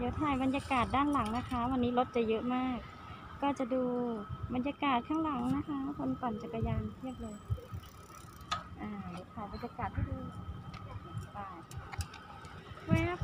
เดี๋ยวถ่ายบรรยากาศด้านหลังนะคะ วันนี้รถจะเยอะมาก ก็จะดูบรรยากาศข้างหลังนะคะ คนปั่นจักรยานเพียบเลย อ่าเดี๋ยวถ่ายบรรยากาศให้ดูไปแวบ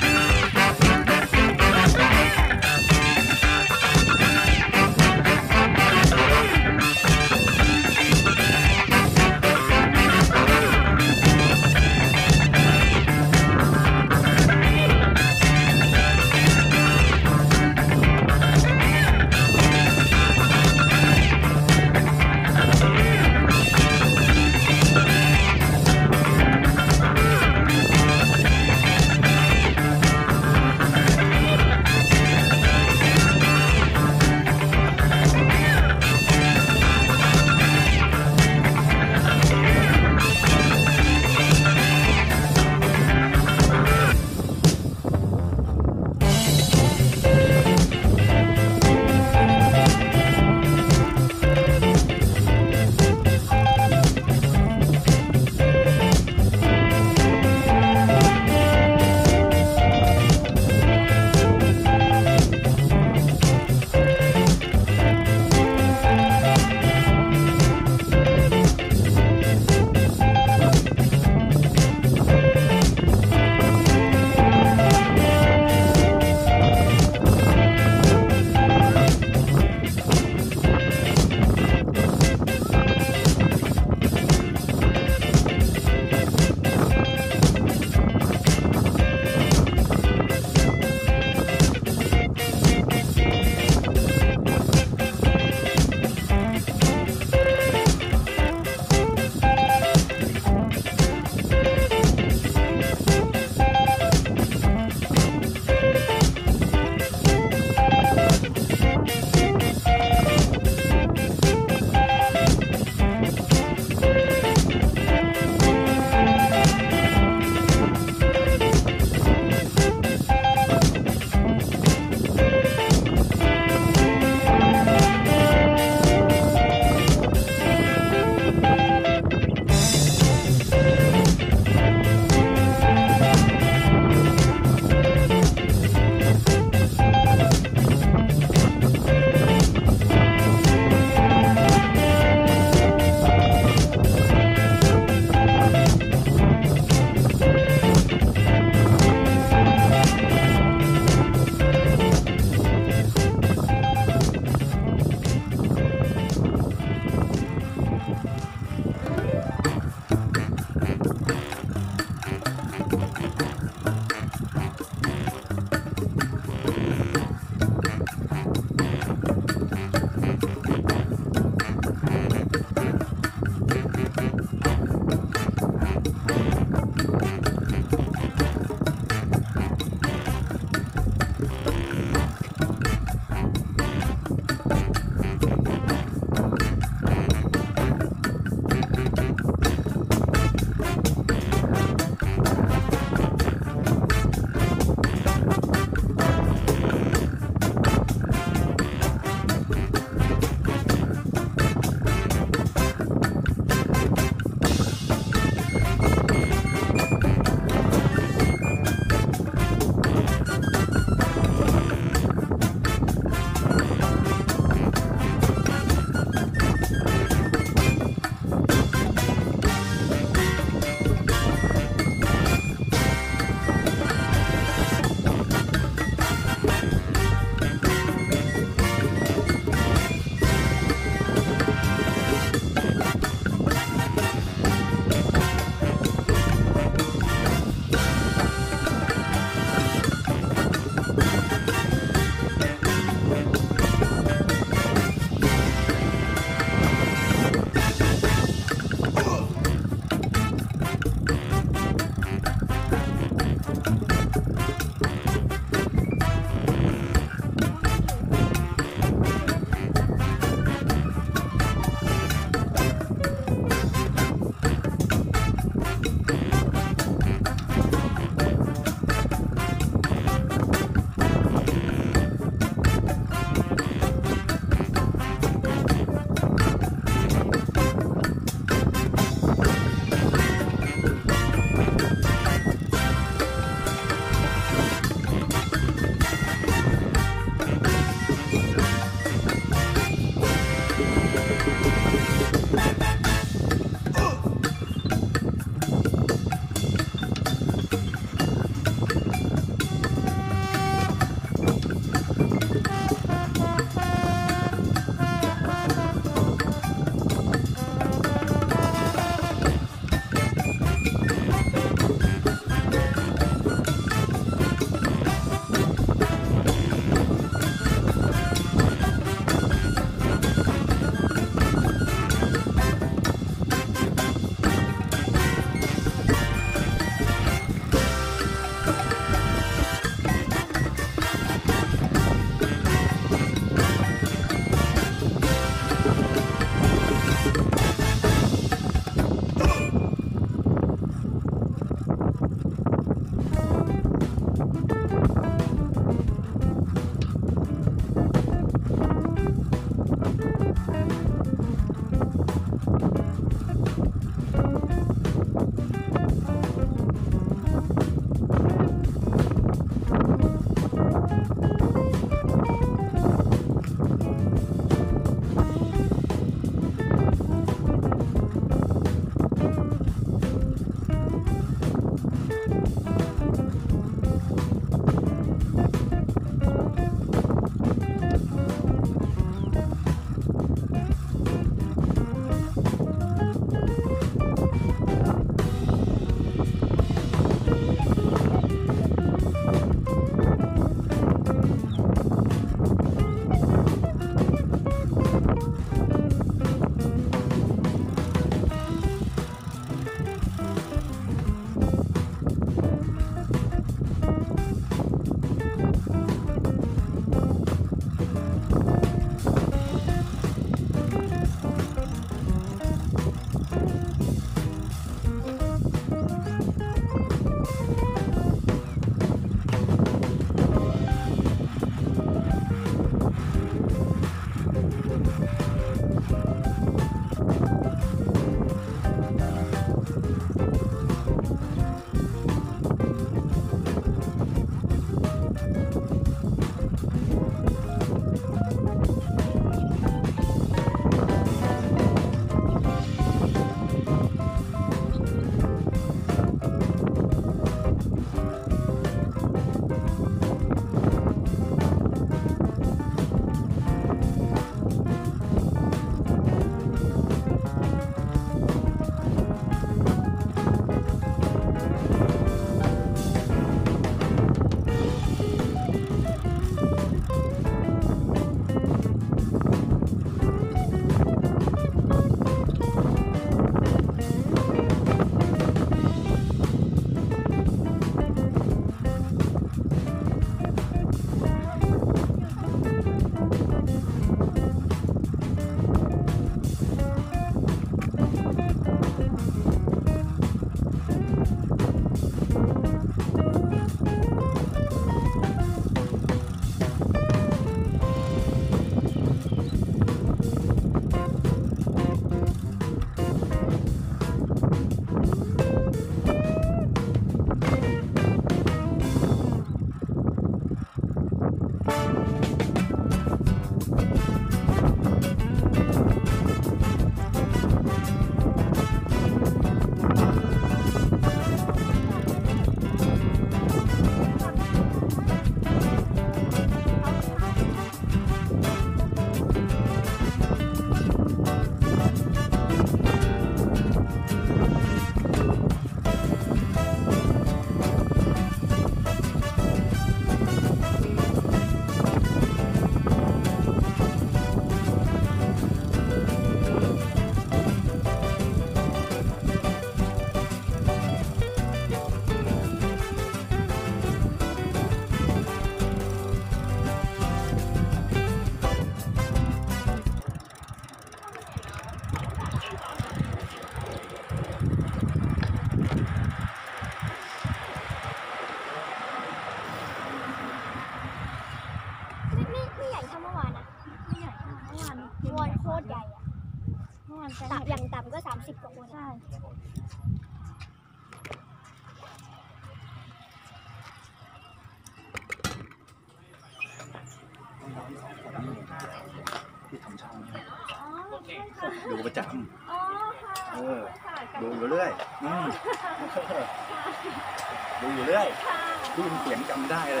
อยู่เรื่อยค่ะได้ยินเสียงจำได้เลย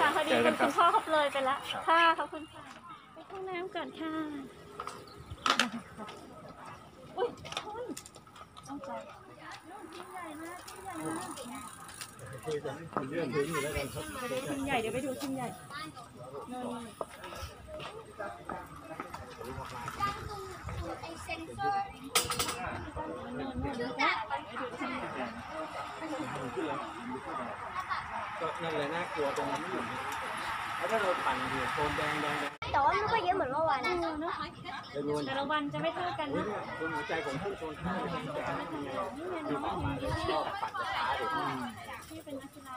ค่ะพอดีเจอคุกัณนครับพ่อเขาเลยไปแล้วครับค่ะขอบคุณค่ะไปห้องน้ำก่อนค่ะอุ้ยคุณต้องใจชิ้นใหญ่มากชิ้นใหญ่มากไปดูชิ้นใหญ่เดี๋ยวไปดูชิ้นใหญ่นี่ไอเซนเซอร์ ก็นั่นเลยน่ากลัวตรงนั้นอยู่แล้วถ้าเราปั่นอยู่โซนแดงแดงแดงแต่ว่าไม่ค่อยเยอะเหมือนเมื่อวานเอนะอเนอะไปดูแต่ละวันจะไม่เท่ากันโอ้ยนะเนี่ยตรงหัวใจของผู้โซนข้างแดงแดงนี่ไงคือเป้าหมายที่ชอบปั่นช้าๆเด็กที่เป็นนักกีฬา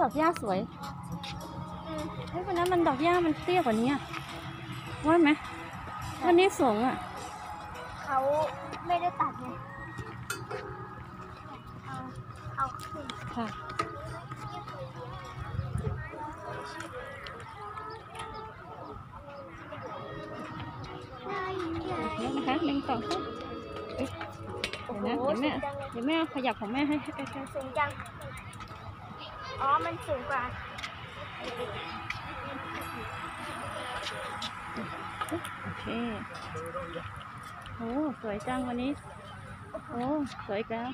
ดอกหญ้าสวยเฮ้ยวันนั้นมันดอกหญ้ามันเตี้ยกว่านี้อะว่าไหมวันนี้สูงอะ เขาไม่ได้ตัดไงเอาเอาขึ้นค่ะเดี๋ยวนะคะหนึ่งสองสามเอ๊ะเดี๋ยวนะเดี๋ยวแม่เดี๋ยวแม่เอาขยับของแม่ให้ให้ใกล้สูงจัง อ๋อ มันสูงกว่าโอเคโอ้สวยจังวันนี้ โอ้สวยอีกแล้ว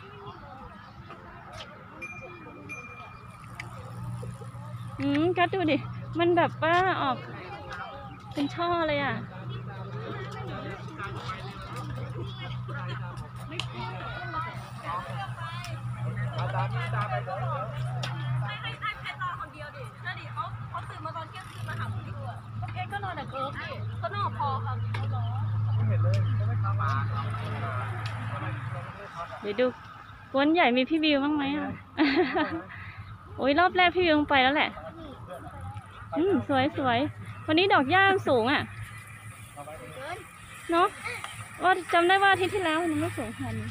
อืมก็ดูดิ มันแบบว่าออกเป็นช่อเลยอะเดี๋ยวดูกวนใหญ่มีพี่วิวบ้างไหมอะ โอ้ยรอบแรกพี่วิวไปแล้วแหละ อืมสวยสวยวันนี้ดอกหญ้าสูงอะ เนอะว่าจำได้ว่าอาทิตย์ที่แล้วมันไม่สูงขนาดนี้